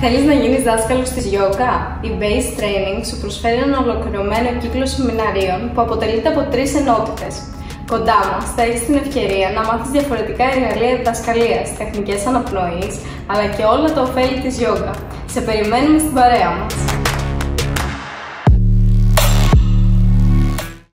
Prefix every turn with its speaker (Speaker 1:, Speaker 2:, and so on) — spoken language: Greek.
Speaker 1: Θέλεις να γίνεις δάσκαλος της yoga? Η Base Training σου προσφέρει ένα ολοκληρωμένο κύκλο σεμιναρίων που αποτελείται από τρεις ενότητες. Κοντά μας θα έχεις την ευκαιρία να μάθεις διαφορετικά εργαλεία διδασκαλίας, τεχνικές αναπνοής, αλλά και όλα τα ωφέλη της yoga. Σε περιμένουμε στην παρέα μας!